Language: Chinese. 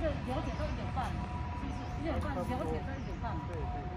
这了解到一点半，是不是？一点半了解到一点半。对对。